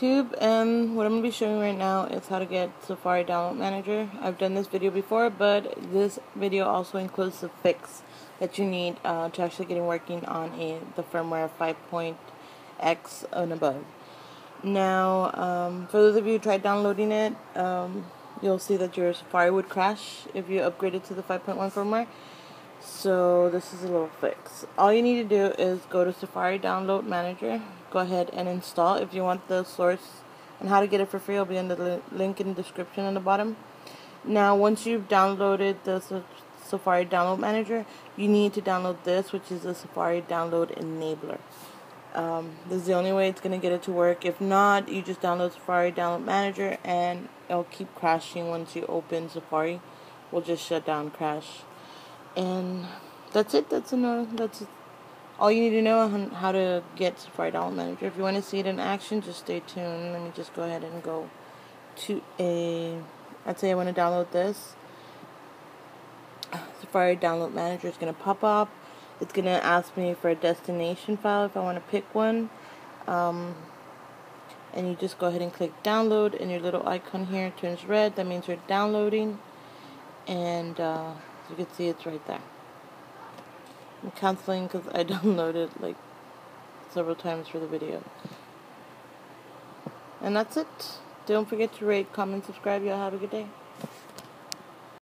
YouTube and what I'm going to be showing right now is how to get Safari Download Manager. I've done this video before but this video also includes the fix that you need uh, to actually getting working on a the firmware 5.x and above. Now um, for those of you who tried downloading it um, you'll see that your Safari would crash if you upgraded to the 5.1 firmware. So this is a little fix. All you need to do is go to Safari Download Manager. Go ahead and install. If you want the source and how to get it for free, will be in the link in the description on the bottom. Now, once you've downloaded the Safari Download Manager, you need to download this, which is the Safari Download Enabler. Um, this is the only way it's going to get it to work. If not, you just download Safari Download Manager and it'll keep crashing once you open Safari. Will just shut down, crash and that's it that's enough that's all you need to know on how to get Safari Download Manager. If you want to see it in action, just stay tuned. Let me just go ahead and go to a. I'd say I want to download this. Safari Download Manager is going to pop up. It's going to ask me for a destination file if I want to pick one. Um, and you just go ahead and click download, and your little icon here turns red. That means you're downloading. And. Uh, you can see it's right there. I'm canceling because I downloaded like several times for the video. And that's it. Don't forget to rate, comment, subscribe. Y'all have a good day.